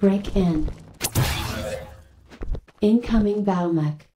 Break in. Incoming battle mech.